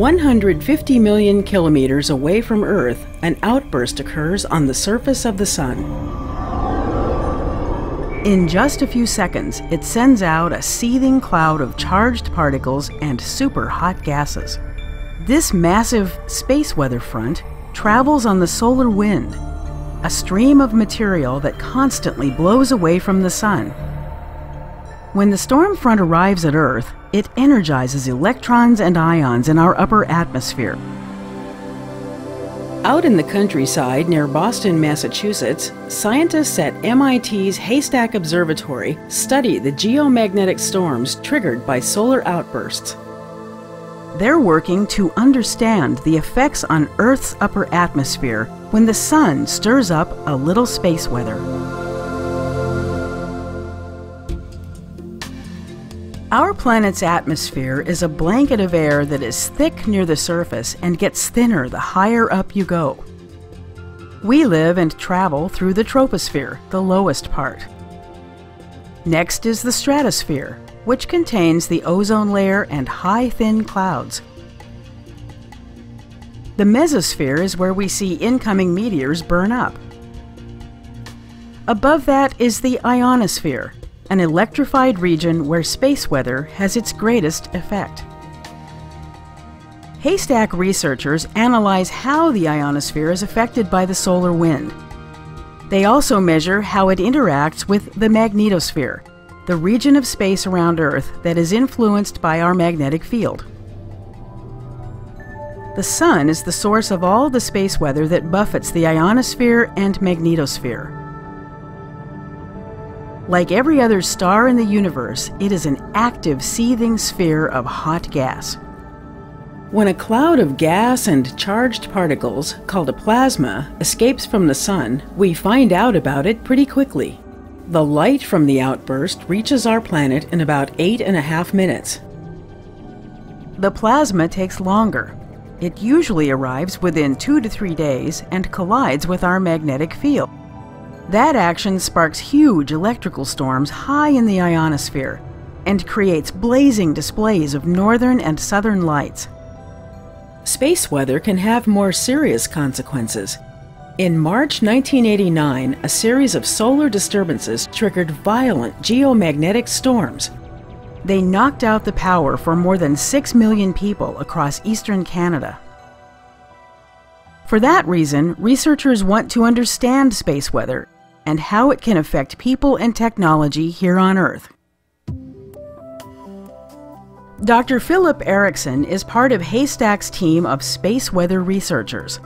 150 million kilometers away from Earth, an outburst occurs on the surface of the Sun. In just a few seconds, it sends out a seething cloud of charged particles and super hot gases. This massive space weather front travels on the solar wind, a stream of material that constantly blows away from the Sun when the storm front arrives at Earth, it energizes electrons and ions in our upper atmosphere. Out in the countryside near Boston, Massachusetts, scientists at MIT's Haystack Observatory study the geomagnetic storms triggered by solar outbursts. They're working to understand the effects on Earth's upper atmosphere when the sun stirs up a little space weather. Our planet's atmosphere is a blanket of air that is thick near the surface and gets thinner the higher up you go. We live and travel through the troposphere, the lowest part. Next is the stratosphere, which contains the ozone layer and high thin clouds. The mesosphere is where we see incoming meteors burn up. Above that is the ionosphere, an electrified region where space weather has its greatest effect. Haystack researchers analyze how the ionosphere is affected by the solar wind. They also measure how it interacts with the magnetosphere, the region of space around Earth that is influenced by our magnetic field. The Sun is the source of all the space weather that buffets the ionosphere and magnetosphere. Like every other star in the universe, it is an active, seething sphere of hot gas. When a cloud of gas and charged particles, called a plasma, escapes from the Sun, we find out about it pretty quickly. The light from the outburst reaches our planet in about eight and a half minutes. The plasma takes longer. It usually arrives within two to three days and collides with our magnetic field. That action sparks huge electrical storms high in the ionosphere and creates blazing displays of northern and southern lights. Space weather can have more serious consequences. In March 1989, a series of solar disturbances triggered violent geomagnetic storms. They knocked out the power for more than 6 million people across eastern Canada. For that reason, researchers want to understand space weather and how it can affect people and technology here on Earth. Dr. Philip Erickson is part of Haystack's team of space weather researchers.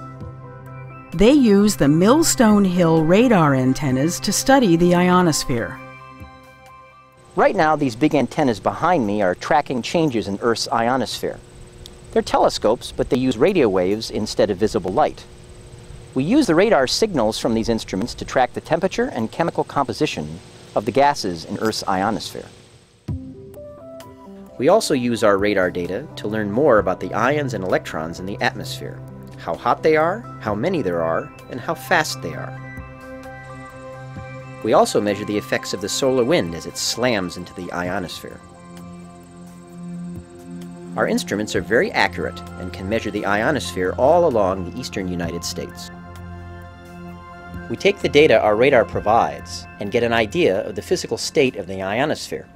They use the Millstone Hill radar antennas to study the ionosphere. Right now, these big antennas behind me are tracking changes in Earth's ionosphere. They're telescopes, but they use radio waves instead of visible light. We use the radar signals from these instruments to track the temperature and chemical composition of the gases in Earth's ionosphere. We also use our radar data to learn more about the ions and electrons in the atmosphere, how hot they are, how many there are, and how fast they are. We also measure the effects of the solar wind as it slams into the ionosphere. Our instruments are very accurate and can measure the ionosphere all along the eastern United States. We take the data our radar provides and get an idea of the physical state of the ionosphere.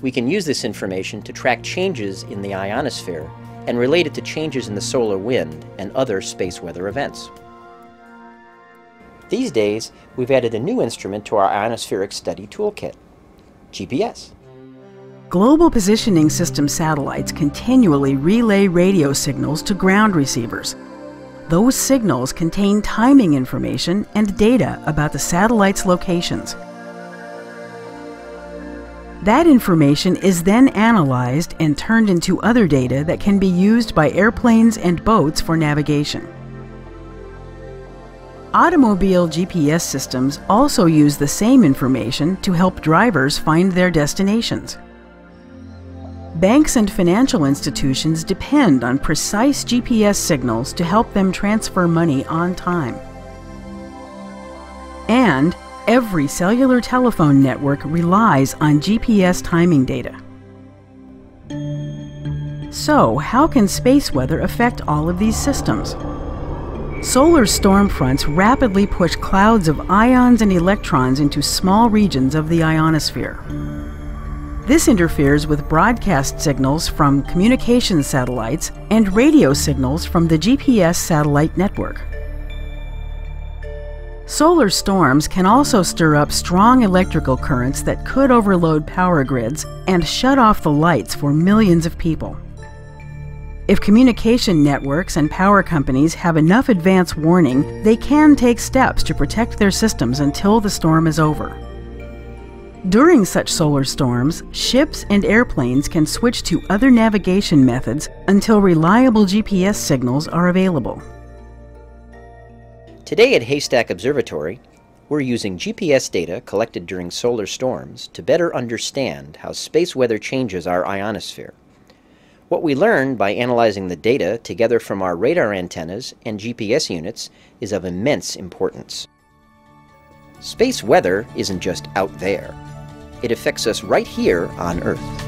We can use this information to track changes in the ionosphere and relate it to changes in the solar wind and other space weather events. These days, we've added a new instrument to our ionospheric study toolkit, GPS. Global Positioning System satellites continually relay radio signals to ground receivers those signals contain timing information and data about the satellite's locations. That information is then analyzed and turned into other data that can be used by airplanes and boats for navigation. Automobile GPS systems also use the same information to help drivers find their destinations. Banks and financial institutions depend on precise GPS signals to help them transfer money on time. And every cellular telephone network relies on GPS timing data. So, how can space weather affect all of these systems? Solar storm fronts rapidly push clouds of ions and electrons into small regions of the ionosphere. This interferes with broadcast signals from communication satellites and radio signals from the GPS satellite network. Solar storms can also stir up strong electrical currents that could overload power grids and shut off the lights for millions of people. If communication networks and power companies have enough advance warning, they can take steps to protect their systems until the storm is over. During such solar storms, ships and airplanes can switch to other navigation methods until reliable GPS signals are available. Today at Haystack Observatory, we're using GPS data collected during solar storms to better understand how space weather changes our ionosphere. What we learn by analyzing the data together from our radar antennas and GPS units is of immense importance. Space weather isn't just out there. It affects us right here on Earth.